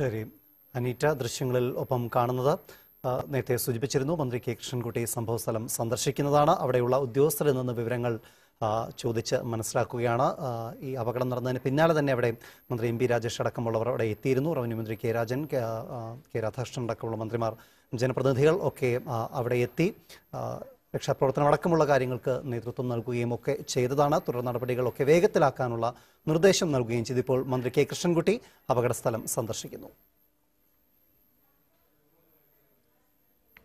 ശരി. അനീറ്റ ദൃശ്യങ്ങളിൽ ഒപ്പം കാണുന്നത് നേരത്തെ സൂചിപ്പിച്ചിരുന്നു മന്ത്രി കെ. കൃഷ്ണൻകുട്ടി സംഭവസ്ഥലം സന്ദർശിക്കുന്നതാണ്. അവിടെയുള്ള ഉദ്യോഗസ്ഥരിൽ നിന്ന് വിവരങ്ങൾ ചോദിച്ച് മനസ്സിലാക്കുകയാണ്. ഈ അപകടം നടന്നതിന് പിന്നാലെ തന്നെ അവിടെ മന്ത്രി എം പി രാജേഷ് അടക്കമുള്ളവർ അവിടെ എത്തിയിരുന്നു. റവന്യൂ മന്ത്രി കെ. രാജൻ കെ രാധാകൃഷ്ണൻ അടക്കമുള്ള മന്ത്രിമാർ ജനപ്രതിനിധികൾ ഒക്കെ അവിടെ എത്തി. ആ, രക്ഷാപ്രവർത്തനം അടക്കമുള്ള കാര്യങ്ങൾക്ക് നേതൃത്വം നൽകുകയും ഒക്കെ ചെയ്തതാണ്. തുടർ നടപടികളൊക്കെ വേഗത്തിലാക്കാനുള്ള നിർദ്ദേശം നൽകുകയും ചെയ്തു. ഇപ്പോൾ മന്ത്രി കെ കൃഷ്ണൻകുട്ടി അപകടസ്ഥലം സന്ദർശിക്കുന്നു.